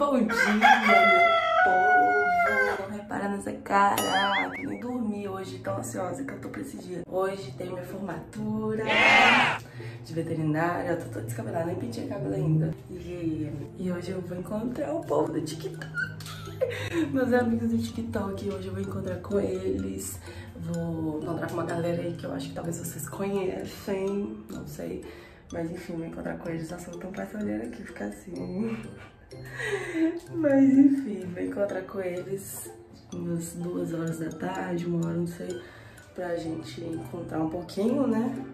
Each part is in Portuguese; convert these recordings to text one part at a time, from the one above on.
Bom dia, meu povo! Não repara nessa cara, que nem dormi hoje, tão ansiosa que eu tô pra esse dia. Hoje tem minha formatura de veterinária, eu tô toda descabelada, nem pintei cabelo ainda. E, e hoje eu vou encontrar o povo do TikTok. Meus amigos do TikTok, hoje eu vou encontrar com eles. Vou encontrar com uma galera aí que eu acho que talvez vocês conhecem, não sei. Mas enfim, vou encontrar com eles. Nossa, eu essa olheira aqui, ficar assim. Mas enfim, vou encontrar com eles umas duas horas da tarde, uma hora, não sei, pra gente encontrar um pouquinho, né?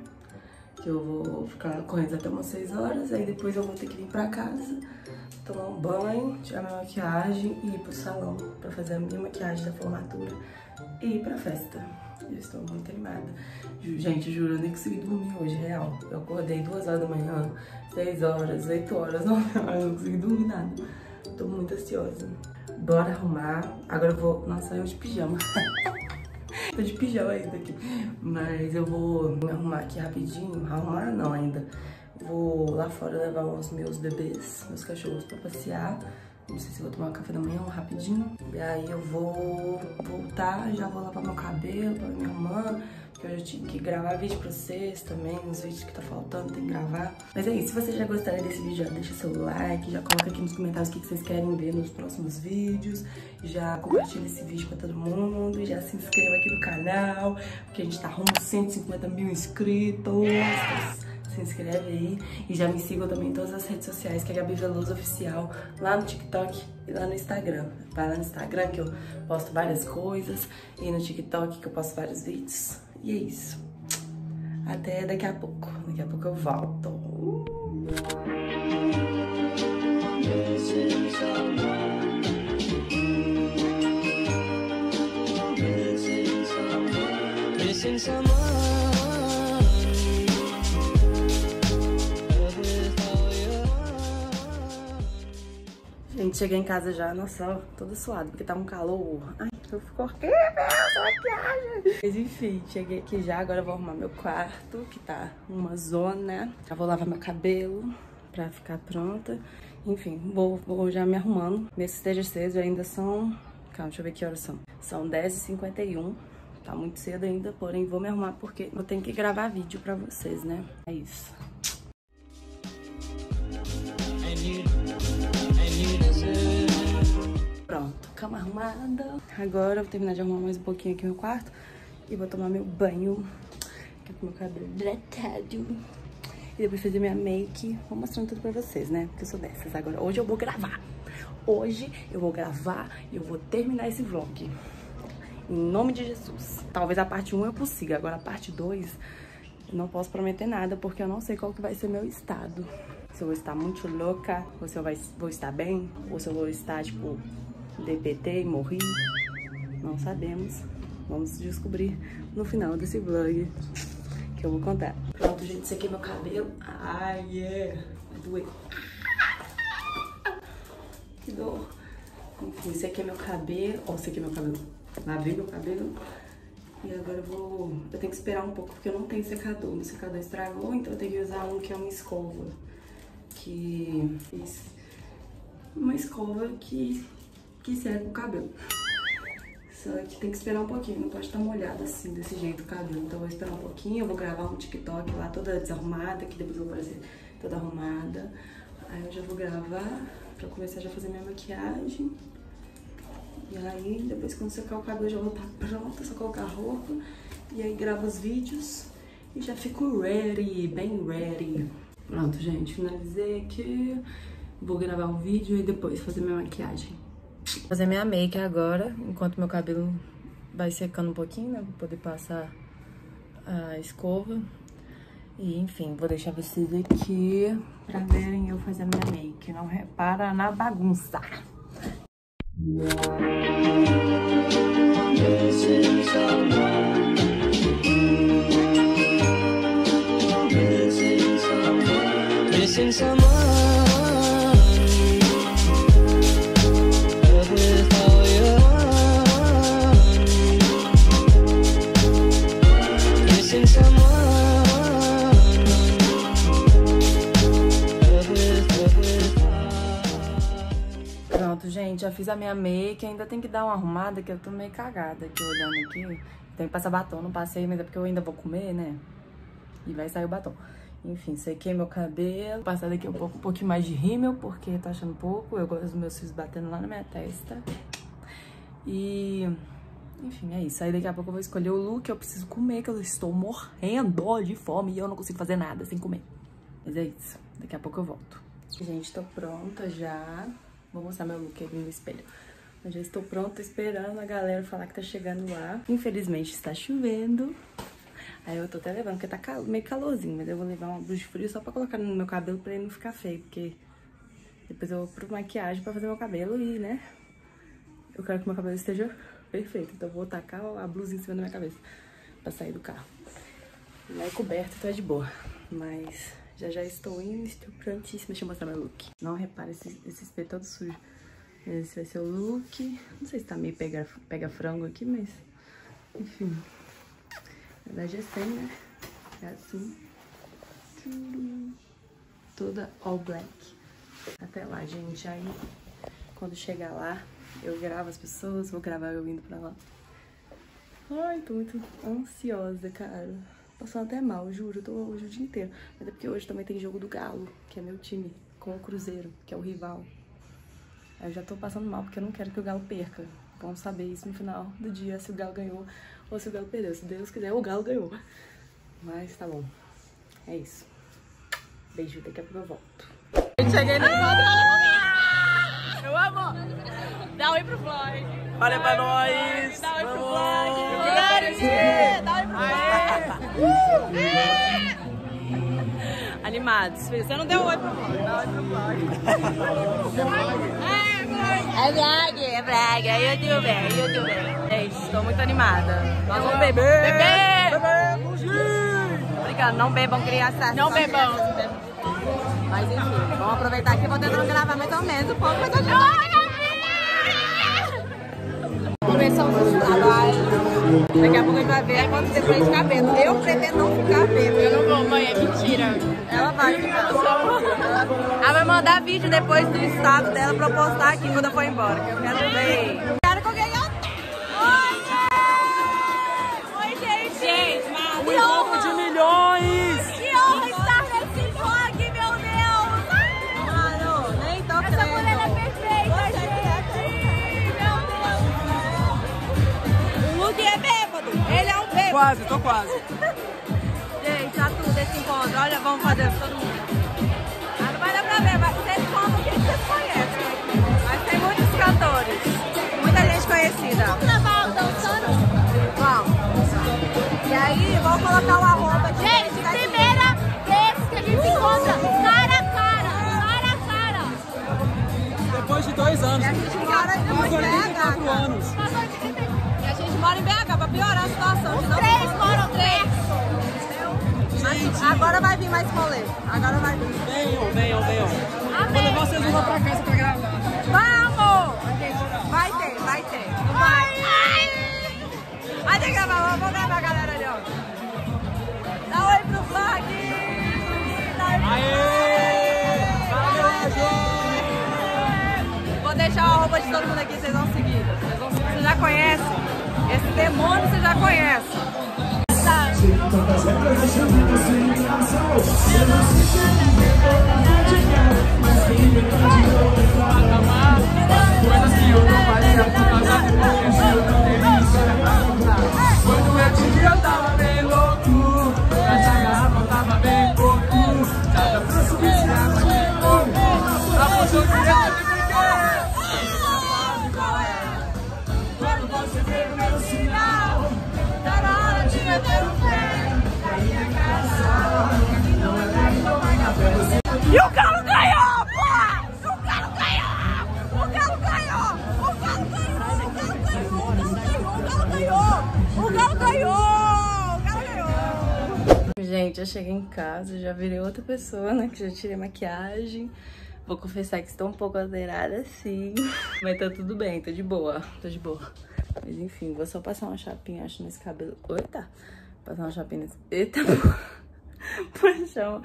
Que eu vou ficar eles até umas seis horas, aí depois eu vou ter que vir pra casa, tomar um banho, tirar minha maquiagem e ir pro salão pra fazer a minha maquiagem da formatura e ir pra festa. Eu estou muito animada. Gente, juro, eu nem consegui dormir hoje, real. Eu acordei duas horas da manhã, seis horas, oito horas, nove horas, eu não consegui dormir nada. Tô muito ansiosa. Bora arrumar. Agora eu vou... Nossa, eu de pijama. Tô de pijama ainda aqui. Mas eu vou me arrumar aqui rapidinho. Arrumar não ainda. Vou lá fora levar os meus bebês, meus cachorros pra passear. Não sei se vou tomar um café da manhã rapidinho. E aí eu vou voltar, já vou lavar meu cabelo pra me arrumar. Porque eu já tive que gravar vídeo pra vocês também, uns vídeos que tá faltando, tem que gravar. Mas é isso, se vocês já gostaram desse vídeo, já deixa seu like, já coloca aqui nos comentários o que vocês querem ver nos próximos vídeos. Já compartilha esse vídeo pra todo mundo, já se inscreva aqui no canal, porque a gente tá rumo 150 mil inscritos se inscreve aí e já me sigam também em todas as redes sociais, que é Gabi Veloso Oficial, lá no TikTok e lá no Instagram. Vai lá no Instagram que eu posto várias coisas e no TikTok que eu posto vários vídeos. E é isso. Até daqui a pouco. Daqui a pouco eu volto. Missing someone Gente, cheguei em casa já, nossa, toda suada, porque tá um calor. Ai, eu fico horrível maquiagem. Mas enfim, cheguei aqui já, agora vou arrumar meu quarto, que tá uma zona. Já vou lavar meu cabelo pra ficar pronta. Enfim, vou, vou já me arrumando. Mesmo esteja cedo, ainda são... Calma, deixa eu ver que horas são. São 10h51. Tá muito cedo ainda, porém vou me arrumar porque eu tenho que gravar vídeo pra vocês, né? É isso. Cama arrumada. Agora eu vou terminar de arrumar mais um pouquinho aqui no quarto e vou tomar meu banho. Aqui com meu cabelo hidratado. E depois fazer minha make. Vou mostrando tudo pra vocês, né? Porque eu sou dessas. Agora, hoje eu vou gravar. Hoje eu vou gravar e eu vou terminar esse vlog. Em nome de Jesus. Talvez a parte 1 eu consiga. Agora a parte 2 não posso prometer nada porque eu não sei qual que vai ser meu estado. Se eu vou estar muito louca, ou se eu vou estar bem, ou se eu vou estar, tipo, DPT e morri. Não sabemos. Vamos descobrir no final desse vlog que eu vou contar. Pronto, gente, esse aqui é meu cabelo. Ai, yeah. Vai doer. Que dor. Enfim, esse aqui é meu cabelo. Ó, esse aqui é meu cabelo. Lavei meu cabelo. E agora eu vou... Eu tenho que esperar um pouco, porque eu não tenho secador. Meu secador estragou, então eu tenho que usar um que é uma escova. Que... Uma escova que que seca o cabelo. Só que tem que esperar um pouquinho, não pode estar molhado assim, desse jeito o cabelo. Então eu vou esperar um pouquinho, eu vou gravar um TikTok lá toda desarrumada, que depois eu vou aparecer toda arrumada. Aí eu já vou gravar pra começar já a fazer minha maquiagem. E aí, depois quando secar o cabelo, já vou estar pronta, só colocar a roupa. E aí gravo os vídeos e já fico ready, bem ready. Pronto, gente, finalizei aqui. Vou gravar um vídeo e depois fazer minha maquiagem. Fazer minha make agora, enquanto meu cabelo vai secando um pouquinho, né? Vou poder passar a escova. E, enfim, vou deixar vocês aqui pra verem eu fazer minha make. Não repara na bagunça. Missing someone gente, já fiz a minha make, ainda tem que dar uma arrumada, que eu tô meio cagada aqui, olhando aqui. Tem que passar batom, não passei, mas é porque eu ainda vou comer, né? E vai sair o batom. Enfim, sequei meu cabelo. Passar daqui um pouco, um pouquinho mais de rímel, porque tá achando pouco. Eu gosto dos meus fios batendo lá na minha testa. E... Enfim, é isso. Aí daqui a pouco eu vou escolher o look. Eu preciso comer, que eu estou morrendo de fome e eu não consigo fazer nada sem comer. Mas é isso. Daqui a pouco eu volto. Gente, tô pronta já. Vou mostrar meu look aqui no espelho. Eu já estou pronta esperando a galera falar que tá chegando lá. Infelizmente está chovendo. Aí eu tô até levando, porque tá cal meio calorzinho, mas eu vou levar uma blusa de frio só pra colocar no meu cabelo pra ele não ficar feio, porque depois eu vou pro maquiagem pra fazer meu cabelo e, né, eu quero que meu cabelo esteja perfeito. Então eu vou tacar a blusa em cima da minha cabeça pra sair do carro. Não é coberto, então é de boa. Mas já já estou indo, estou prontíssima. Deixa eu mostrar meu look. Não repare esse, esse espelho todo sujo. Esse vai ser o look. Não sei se tá meio pega, pega frango aqui, mas... Enfim. Na verdade é sem, né? É assim. Toda all black. Até lá, gente. Aí, quando chegar lá, eu gravo as pessoas. Vou gravar eu indo pra lá. Ai, tô muito ansiosa, cara. Passando até mal, juro. Tô hoje o dia inteiro. Mas é porque hoje também tem jogo do Galo, que é meu time, com o Cruzeiro, que é o rival. Eu já tô passando mal porque eu não quero que o Galo perca. Vamos saber isso no final do dia, se o Galo ganhou ou se o Galo perdeu. Se Deus quiser, o Galo ganhou. Mas tá bom. É isso. Beijo, daqui a pouco eu volto. Eu cheguei no Eu amo! Dá oi pro vlog. Olha pra nós! Dá oi pro vlog. Dá oi pro vlog. Animados. Você não deu oi pro vlog. Dá oi pro vlog. É vlog, é vlog, é youtuber, é youtuber. Gente, estou muito animada. Nós vamos amo. beber. Beber! Beber! Obrigado, não bebam crianças. Não bebam. Mas enfim, vamos aproveitar que eu vou tentando gravar mais ou menos um pouco, mas eu já Começamos os trabalhos. Daqui a pouco a gente vai ver acontecer pra de cabelo. Eu pretendo não ficar bêbada. Eu não vou, mãe, é mentira. Ela vai ficar. Ela vai mandar vídeo depois do status dela pra eu postar aqui quando eu for embora. Que eu quero ver. Quase, tô quase. Gente, tá tudo esse encontro. Olha, vamos fazer todo mundo. Ah, não vai dar pra ver, mas vocês contam quem vocês conhecem aqui. Mas tem muitos cantores. Muita gente conhecida. Vamos gravar dançando? Vamos. E aí, vamos colocar uma roupa de Gente, primeira vez que a gente se encontra cara a cara, cara a cara. Depois de dois anos. E a gente mora em Quase 84 BH. anos. E a gente mora em BH pra piorar a situação. Agora vai vir mais rolê. Agora vai vir. venham, venham, venham. Vou levar vocês uma pra casa pra gravar. Vamos! Vai ter, vai ter. Vai. Vai ter que gravar, vamos, gravar, galera ali, ó. Dá um oi pro vlog! Dá oi pro Aê! Valeu! Vou deixar a roupa de todo mundo aqui, vocês vão seguir. Vocês, vão, vocês já conhecem. Esse demônio você já conhece. Coisas que eu não faria por causa de você, Gente, eu cheguei em casa, já virei outra pessoa, né? Que já tirei maquiagem. Vou confessar que estou um pouco alterada, sim. Mas tá tudo bem, tô de boa, tô de boa. Mas enfim, vou só passar uma chapinha, acho, nesse cabelo. Eita! Passar uma chapinha nesse... Eita! Puxa,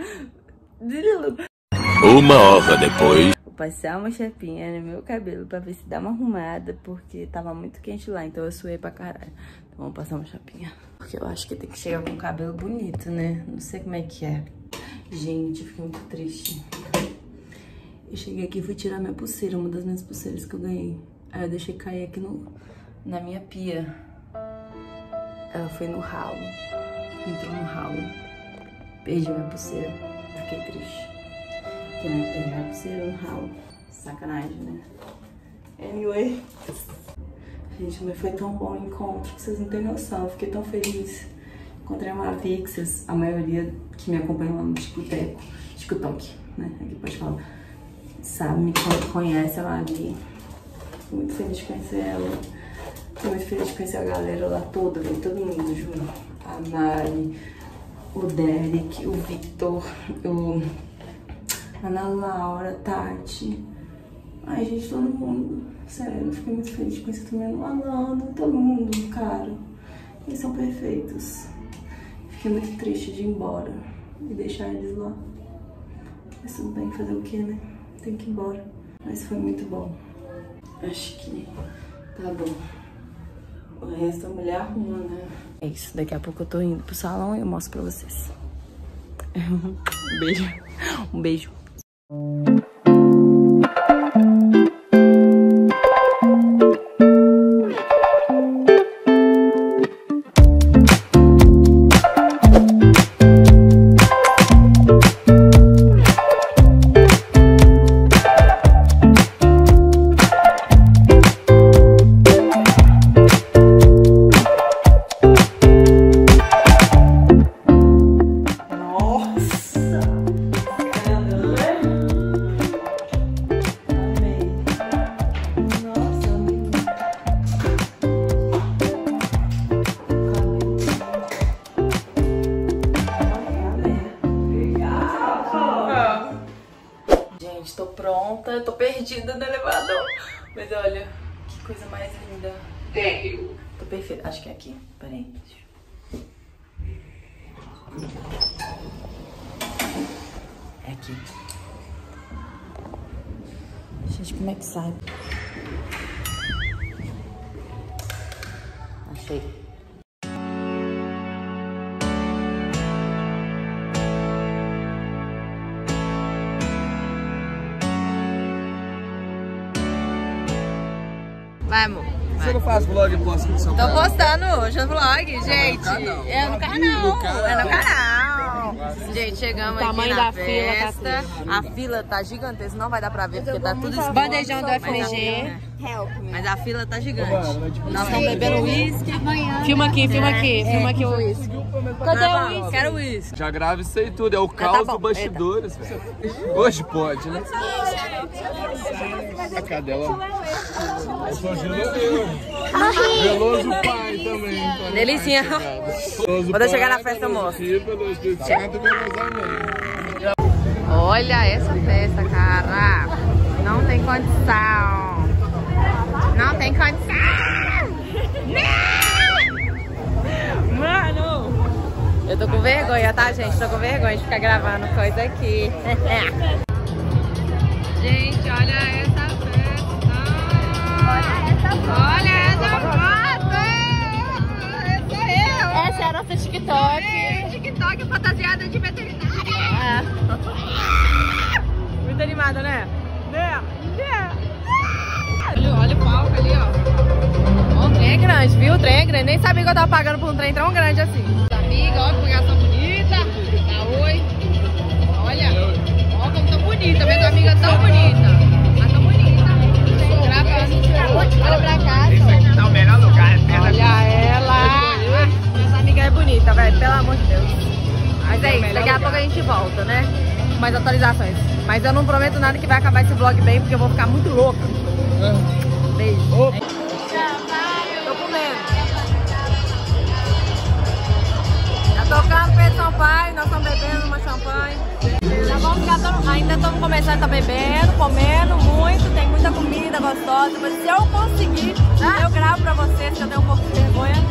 Uma hora depois. Vou passar uma chapinha no meu cabelo pra ver se dá uma arrumada, porque tava muito quente lá, então eu suei pra caralho. Vamos passar uma chapinha. Porque eu acho que tem que chegar com o cabelo bonito, né? Não sei como é que é. Gente, fiquei muito triste. Eu cheguei aqui e fui tirar minha pulseira, uma das minhas pulseiras que eu ganhei. Aí eu deixei cair aqui no, na minha pia. Ela foi no ralo. Entrou no ralo. Perdi minha pulseira. Fiquei triste. Porque né, perdi minha pulseira no ralo. Sacanagem, né? Anyway. Gente, mas foi tão bom o encontro que vocês não têm noção. Eu fiquei tão feliz. Encontrei uma Vixas, a maioria que me acompanha lá no Ticoteco, Ticotoque, né? Aqui pode falar. Sabe, me conhece a Mavi. Fico muito feliz de conhecer ela. Fico muito feliz de conhecer a galera lá toda, veio todo mundo, juro. A Mari, o Derek, o Victor, o Ana Laura, Tati. Ai, gente, todo mundo. Sério, eu fiquei muito feliz de conhecer também o Alano, todo mundo, cara. Eles são perfeitos. Fiquei muito triste de ir embora e deixar eles lá. Mas tudo bem, fazer o que, né? Tem que ir embora. Mas foi muito bom. Acho que tá bom. O resto a mulher arruma, né? É isso, daqui a pouco eu tô indo pro salão e eu mostro pra vocês. um beijo. Um beijo. Como é que sai? Achei. Vai, amor. Você não faz vlog e posta no seu Tô canal? postando hoje no vlog, gente. canal. É no canal. No canal. É no canal. Gente, chegamos O tamanho aqui na da fila tá festa. a fila tá gigantesca, não vai dar pra ver porque tá tudo escuro. Bandejão do FMG. fila- Mas a fila tá gigante. Nós estamos bebendo uísque. Filma aqui, filma aqui, filma aqui o uísque. Cadê o uísque? Quero uísque. Já grava isso aí tudo, é o caos bom, do bastidores, velho. Hoje pode, né? A cadela. Eu sou Veloso pai também. então. Delicinha. Quando eu chegar na festa, Amém. Olha essa festa, cara. Não tem condição. Não tem condição. Eu tô com vergonha, tá, gente? Tô com vergonha de ficar gravando coisa aqui. gente, olha essa festa. Olha essa foto. Olha essa foto. Essa sou eu. Essa é a nossa TikTok. TikTok fantasiada de veterinária. Muito animada, né? Né? Né? Olha, olha o palco ali, ó. Ó, o trem é grande, viu? O trem é grande. Nem sabia que eu tava pagando por um trem tão grande assim. Amiga, ó, que pegação bonita. Dá oi. Olha, ó como tão bonita. Minha amiga tão bonita. Mas tão bonita. Gravando. Olha pra cá, só. Tá o melhor lugar, Olha ela! Essa amiga é bonita, velho, pelo amor de Deus. Mas é isso, daqui a pouco a gente volta, né? Com mais atualizações. Mas eu não prometo nada que vai acabar esse vlog bem, porque eu vou ficar muito louca. Beijo. Tocando Pedro Sampaio, nós estamos bebendo uma champanhe. Já vamos ainda estamos começando a estar bebendo, comendo muito, tem muita comida gostosa, mas se eu conseguir, eu gravo pra vocês, que eu tenho um pouco de vergonha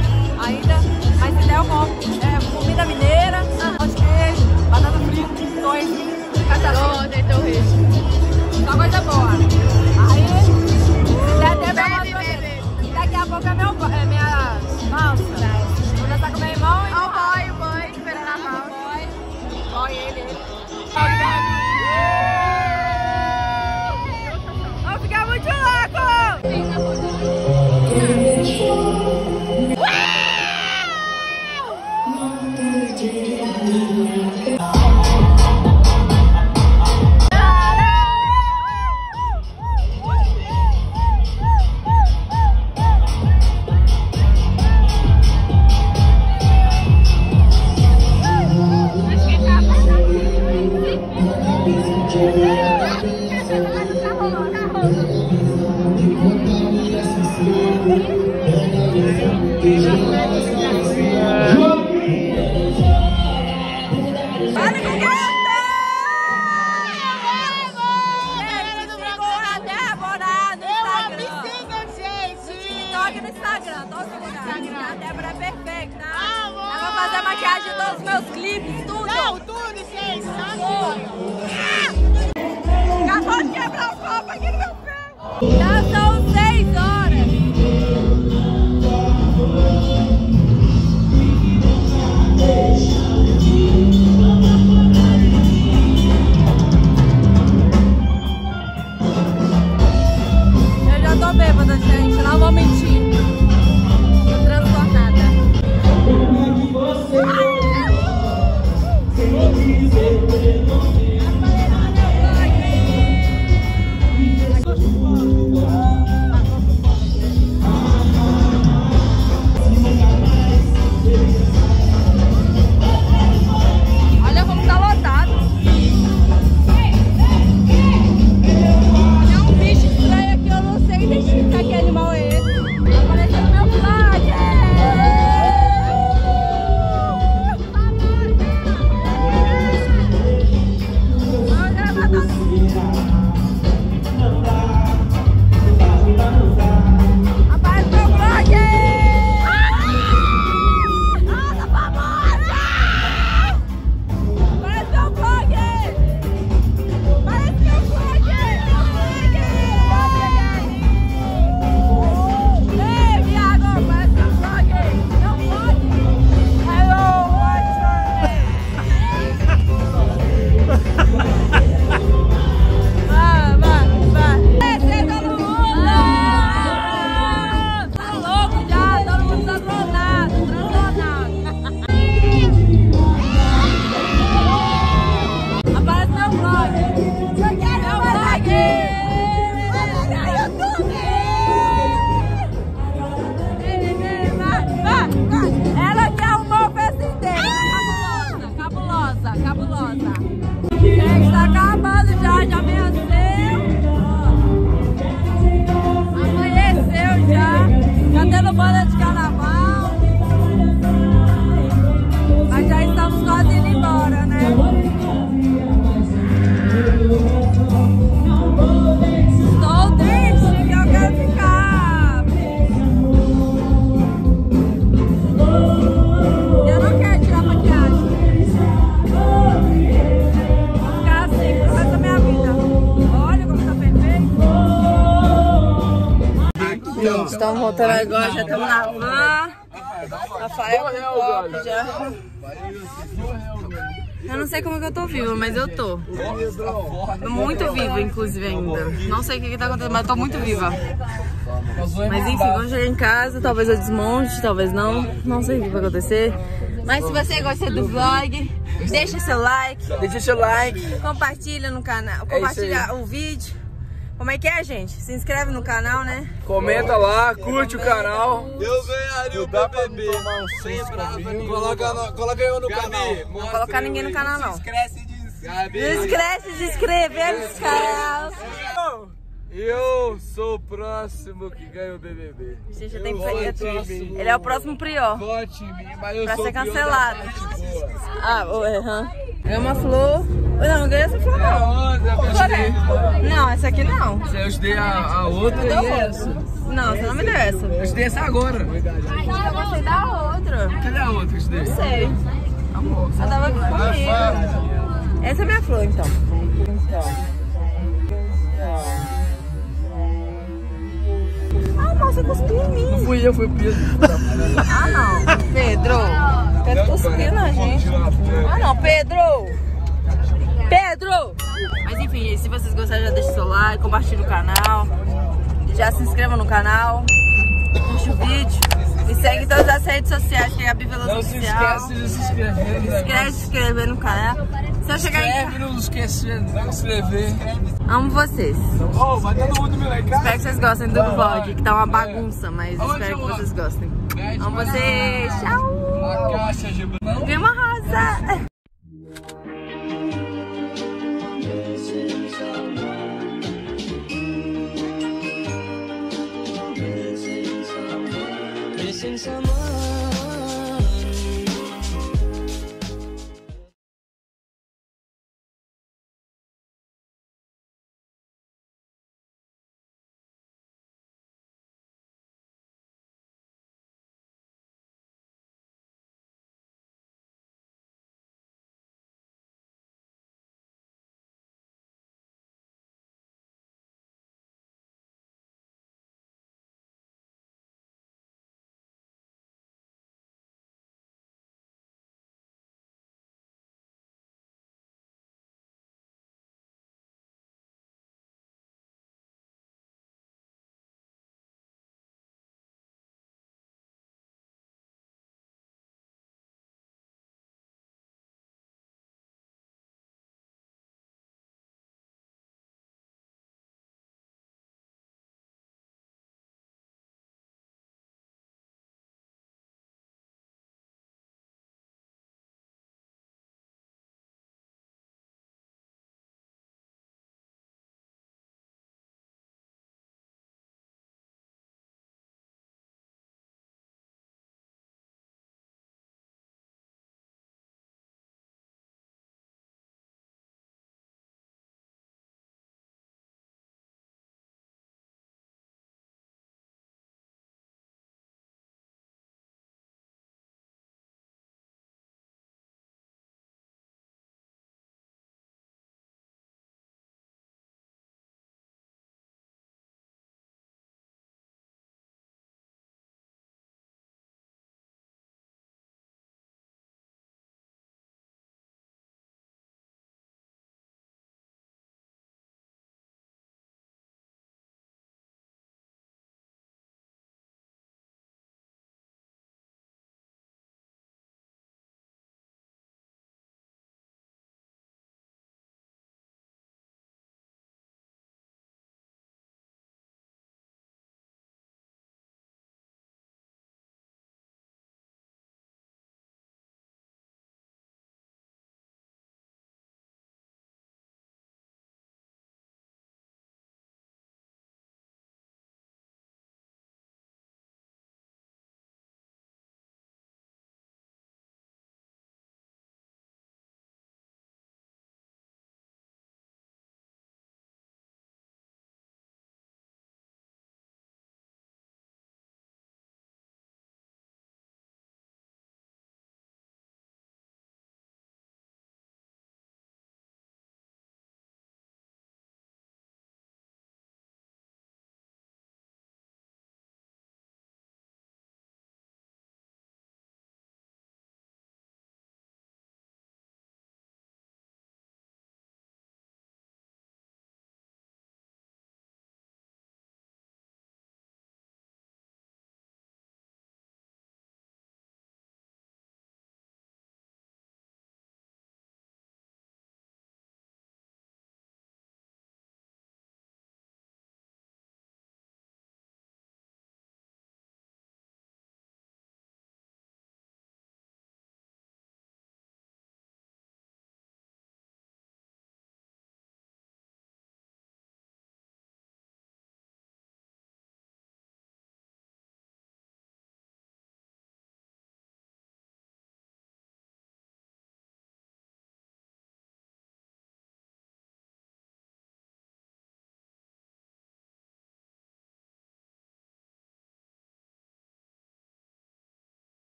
Amen. Voltando agora, já estamos na van. Rafael com copo já. Eu não sei como que eu tô viva, mas eu tô. Muito viva, inclusive, ainda. Não sei o que, que tá acontecendo, mas eu tô muito viva. Mas enfim, vamos chegar em casa, talvez eu desmonte, talvez não. Não sei o que vai acontecer. Mas se você gostou do vlog, deixa seu like, Deixa seu like. compartilha no canal, compartilha o vídeo. Como é que é, gente? Se inscreve no canal, né? Comenta lá, curte o canal. Eu ganharia o BBB. Coloca, no, coloca eu no canal. Não vou colocar ninguém no canal, não. Gabi. Não esquece de se inscrever no canal. Eu sou o próximo que ganha o BBB. Gente, Vote em preto. mim. Ele é o próximo prior. Vote em mim, mas eu Pra sou ser cancelado. Ah, aham. Ganhou uma flor. Não, não ganhei essa flor, É a não. eu te dei. Não, essa aqui não. Eu te dei a, a outra e essa. Não, você não me deu essa. Eu te dei essa agora. Não, eu gostei da outra. Cadê a outra que eu te dei? Não sei. Amor. Eu tava aqui comigo. Essa é minha flor, então. Moça, cuspiu em mim. Não fui eu, foi o Pedro. Ah, não. Pedro. Pedro cuspiu na gente. Ah, não. Pedro. Pedro. Mas enfim, se vocês gostaram, já deixa o seu like, compartilha o canal. Já se inscreva no canal. Curte o vídeo. Me segue em todas as redes sociais, que é a Gabi Veloso Não se esquece de se inscrever. né? Esquece de se inscrever no canal. Se eu chegar em Inscreve, não esquece de se inscrever. Amo vocês. Ô, vai todo mundo me em casa. Espero que vocês gostem do Vai, vai. vlog, que tá uma bagunça, mas Onde espero que vocês gostem. Amo vocês. Tchau. A caixa de. Ganhei uma rosa.